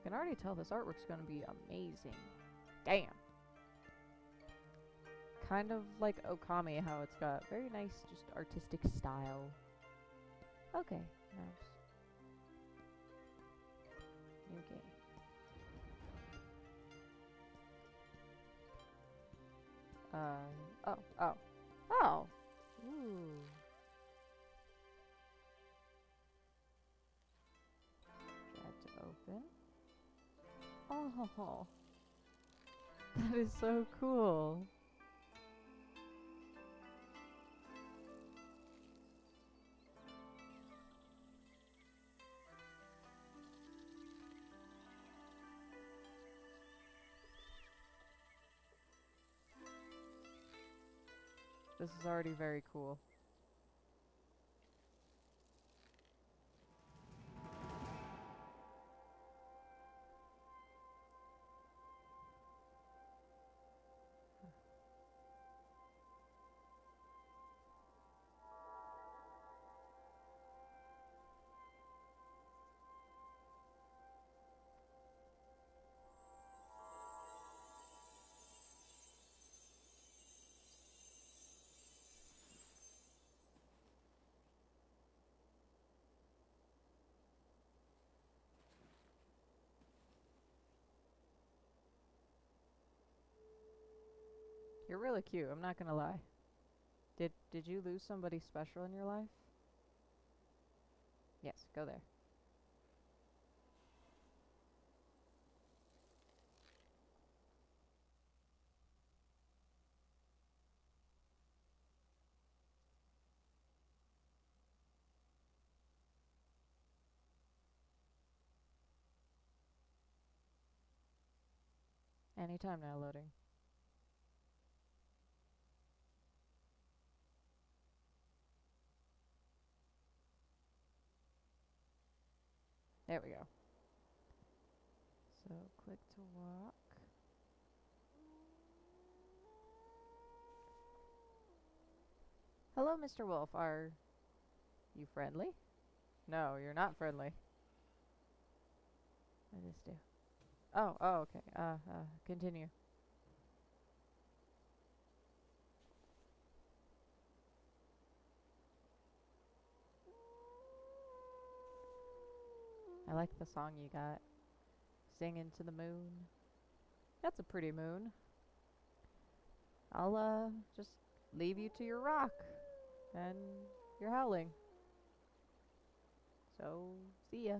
I can already tell this artwork's gonna be amazing. Damn. Kind of like Okami, how it's got very nice, just artistic style. Okay. New game. Uh, oh, oh, oh! Ooh. Oh, that is so cool. This is already very cool. You're really cute, I'm not gonna lie. Did did you lose somebody special in your life? Yes, go there. Anytime now loading. There we go. So click to walk. Hello, Mr. Wolf. Are you friendly? No, you're not friendly. What does this do? Oh, oh, okay. Uh, uh, continue. I like the song you got. Singing to the moon. That's a pretty moon. I'll, uh, just leave you to your rock. And your howling. So, see ya.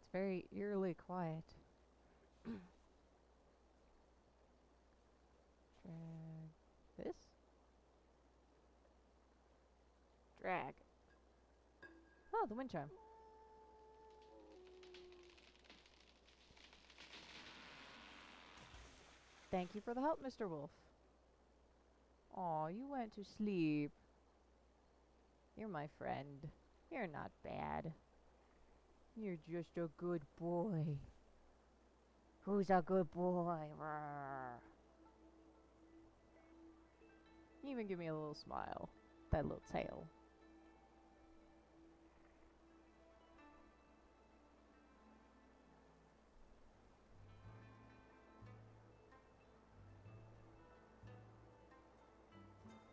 It's very eerily quiet. this. Drag. Oh, the wind chime. Thank you for the help, Mr. Wolf. Aw, you went to sleep. You're my friend. You're not bad. You're just a good boy. Who's a good boy? Rawr. Even give me a little smile. That little tail.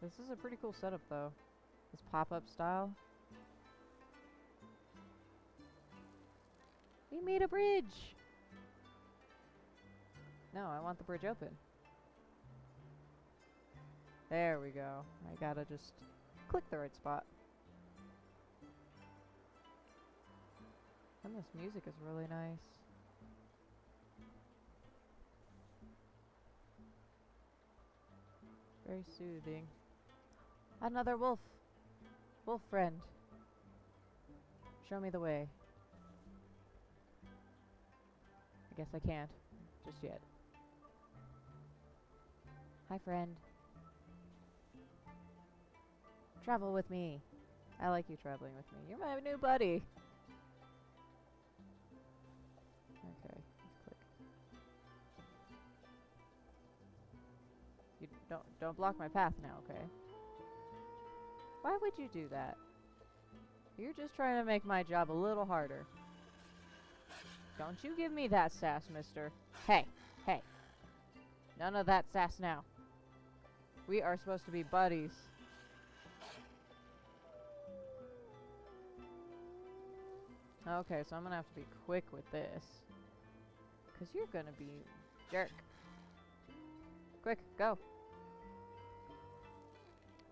This is a pretty cool setup though. This pop-up style. We made a bridge! No, I want the bridge open. There we go. I gotta just click the right spot. And this music is really nice. Very soothing. Another wolf! Wolf friend. Show me the way. I guess I can't. Just yet. Hi, friend. Travel with me. I like you traveling with me. You're my new buddy. Okay, let's click. You don't don't block my path now, okay? Why would you do that? You're just trying to make my job a little harder. Don't you give me that sass, mister. Hey, hey. None of that sass now. We are supposed to be buddies. Okay, so I'm gonna have to be quick with this. Because you're gonna be jerk. Quick, go.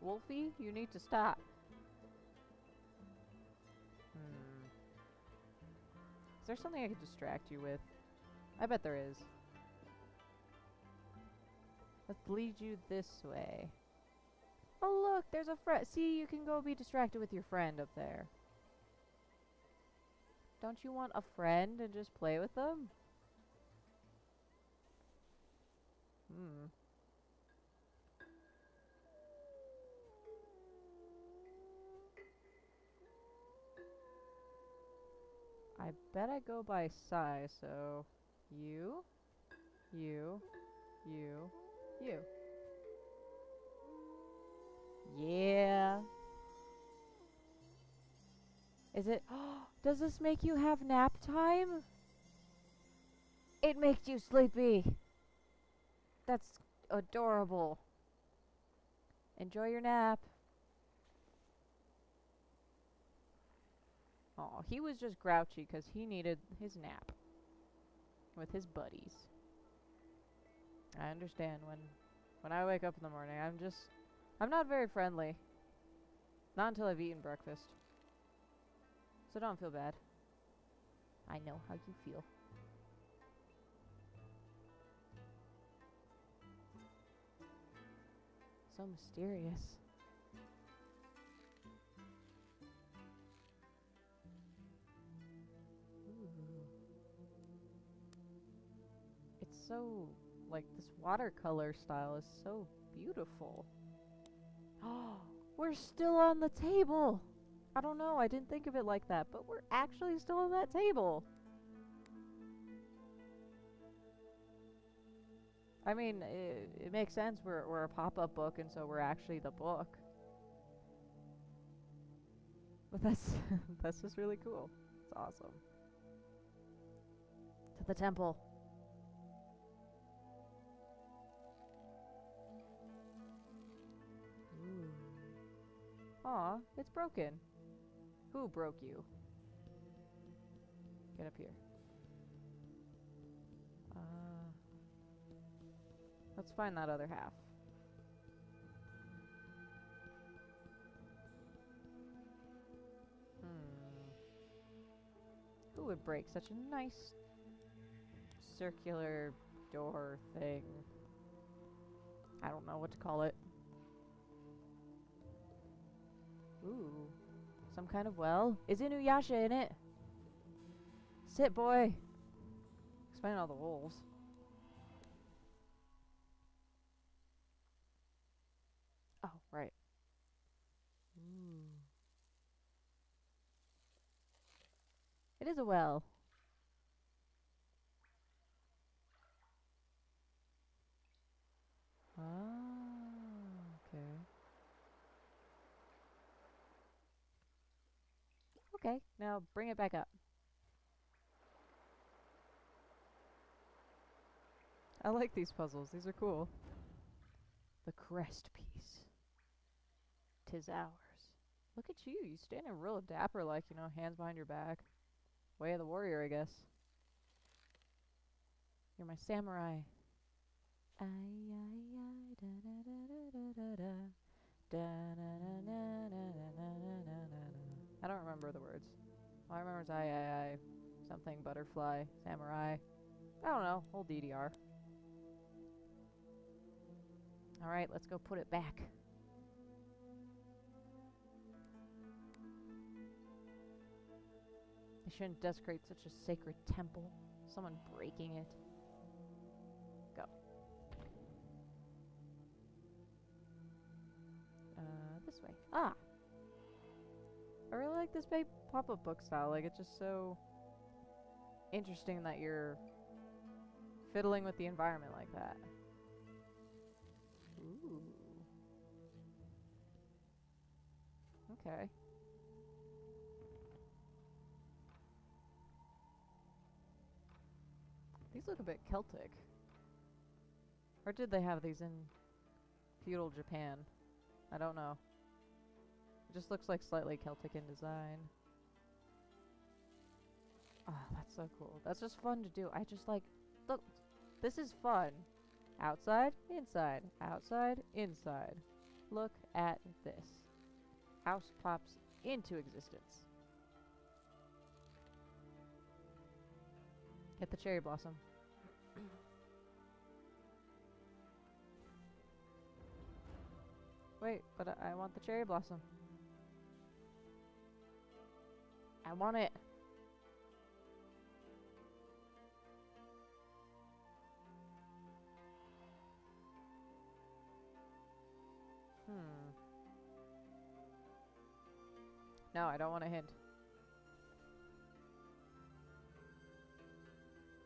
Wolfie, you need to stop. Hmm. Is there something I could distract you with? I bet there is. Let's lead you this way. Oh look, there's a friend. See, you can go be distracted with your friend up there. Don't you want a friend and just play with them? Hmm. I bet I go by size, so you, you, you, you. Yeah. Is it? Does this make you have nap time? It makes you sleepy. That's adorable. Enjoy your nap. Oh, he was just grouchy because he needed his nap with his buddies. I understand when when I wake up in the morning, I'm just I'm not very friendly. Not until I've eaten breakfast. So don't feel bad. I know how you feel. So mysterious. It's so, like, this watercolor style is so beautiful. Oh, we're still on the table! I don't know, I didn't think of it like that, but we're actually still on that table. I mean, it, it makes sense. We're, we're a pop-up book, and so we're actually the book. But that's that's just really cool. It's awesome. To the temple. Ooh. Aw, it's broken. Who broke you? Get up here. Uh, let's find that other half. Hmm. Who would break such a nice circular door thing? I don't know what to call it. Ooh. Some kind of well? Is Inuyasha in it? Sit, boy. Explain all the wolves. Oh, right. Ooh. It is a well okay. Okay, now bring it back up. I like these puzzles. These are cool. The crest piece. Tis ours. Look at you. You standing real dapper like, you know, hands behind your back. Way of the warrior, I guess. You're my samurai. I, I, da da da da da da da All I remember is I, I, I, something, butterfly, samurai. I don't know, old DDR. Alright, let's go put it back. I shouldn't desecrate such a sacred temple. Someone breaking it. Go. Uh, this way. Ah! I really like this big pop-up book style. Like, it's just so interesting that you're fiddling with the environment like that. Ooh. Okay. These look a bit Celtic. Or did they have these in feudal Japan? I don't know. It just looks like slightly Celtic in design. Oh, that's so cool. That's just fun to do. I just like, look, this is fun. Outside, inside, outside, inside. Look at this. House pops into existence. Get the cherry blossom. Wait, but I, I want the cherry blossom. I want it. Hmm. No, I don't want a hint.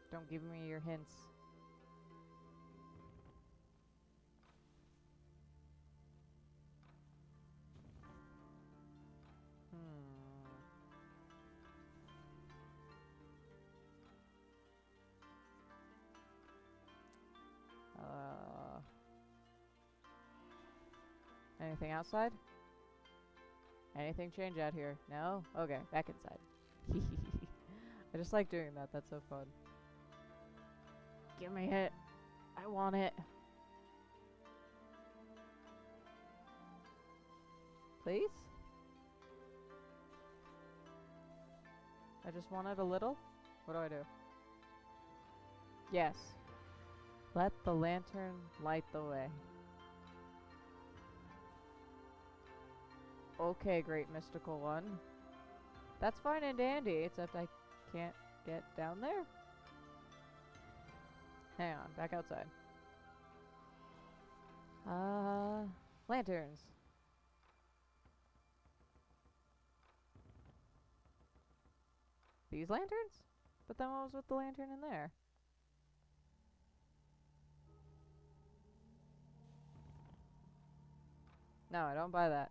Don't give me your hints. Anything outside? Anything change out here? No? Okay, back inside. I just like doing that. That's so fun. Give me it. I want it. Please? I just want it a little? What do I do? Yes. Let the lantern light the way. Okay, great mystical one. That's fine and dandy, except I can't get down there. Hang on, back outside. Uh, lanterns. These lanterns? But then what was with the lantern in there? No, I don't buy that.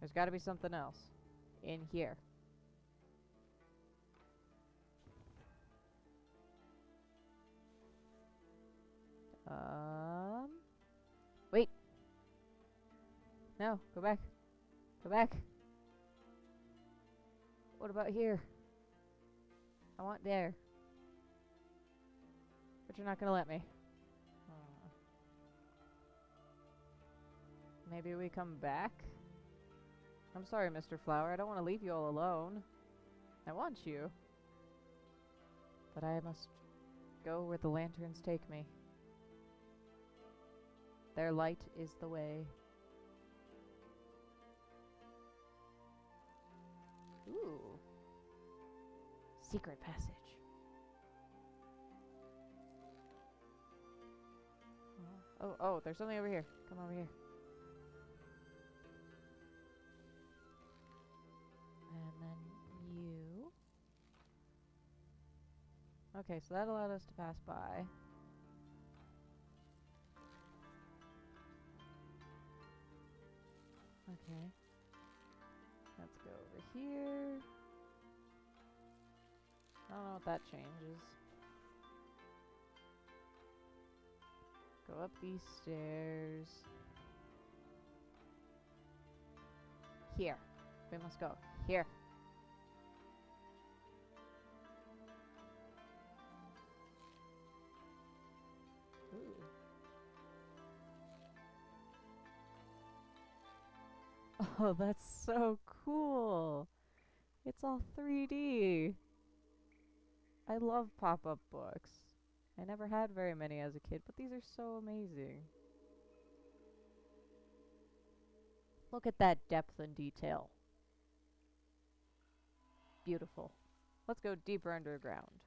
There's got to be something else in here. Um. Wait. No, go back. Go back. What about here? I want there. But you're not gonna let me. Hmm. Maybe we come back? I'm sorry, Mr. Flower. I don't want to leave you all alone. I want you. But I must go where the lanterns take me. Their light is the way. Ooh. Secret passage. Oh, oh, there's something over here. Come over here. Okay, so that allowed us to pass by. Okay. Let's go over here. I don't know what that changes. Go up these stairs. Here. We must go. Here. Oh, that's so cool. It's all 3D. I love pop-up books. I never had very many as a kid, but these are so amazing. Look at that depth and detail. Beautiful. Let's go deeper underground.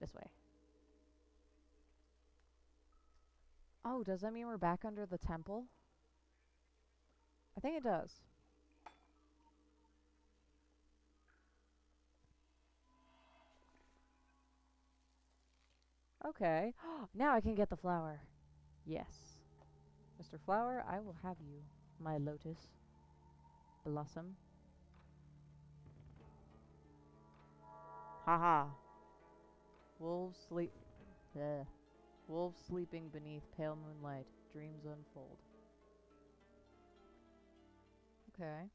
This way. Oh, does that mean we're back under the temple? I think it does. Okay. now I can get the flower. Yes. Mr. Flower, I will have you my lotus blossom. Haha. Wolves sleep. Ugh. Wolves sleeping beneath pale moonlight. Dreams unfold. Okay.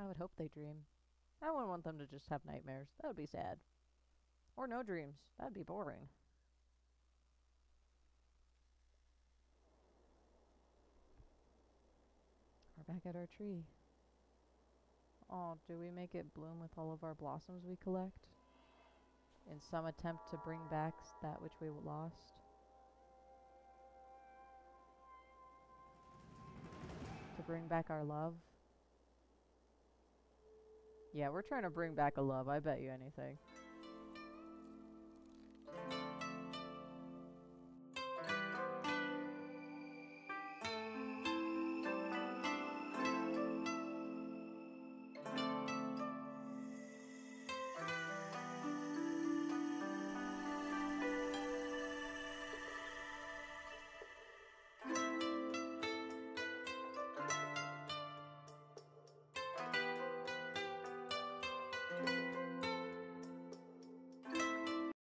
I would hope they dream. I wouldn't want them to just have nightmares. That would be sad. Or no dreams. That'd be boring. We're back at our tree. Oh, do we make it bloom with all of our blossoms we collect? In some attempt to bring back that which we lost? To bring back our love? Yeah, we're trying to bring back a love, I bet you anything.